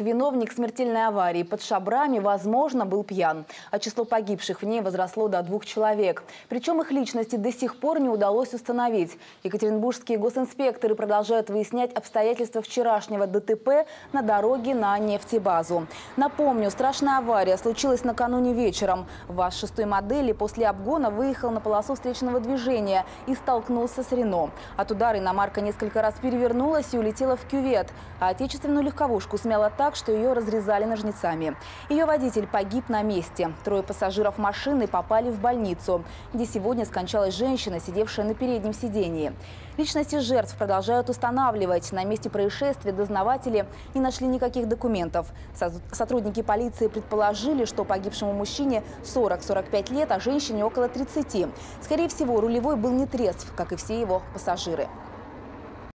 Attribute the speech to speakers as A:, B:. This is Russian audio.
A: Виновник смертельной аварии под Шабрами, возможно, был пьян. А число погибших в ней возросло до двух человек. Причем их личности до сих пор не удалось установить. Екатеринбургские госинспекторы продолжают выяснять обстоятельства вчерашнего ДТП на дороге на нефтебазу. Напомню, страшная авария случилась накануне вечером. ВАЗ шестой модели после обгона выехал на полосу встречного движения и столкнулся с Рено. От удара иномарка несколько раз перевернулась и улетела в кювет. А отечественную легковушку смяла так, так, что ее разрезали ножницами. Ее водитель погиб на месте. Трое пассажиров машины попали в больницу, где сегодня скончалась женщина, сидевшая на переднем сидении. Личности жертв продолжают устанавливать. На месте происшествия дознаватели не нашли никаких документов. Сотрудники полиции предположили, что погибшему мужчине 40-45 лет, а женщине около 30. Скорее всего, рулевой был не трезв, как и все его пассажиры.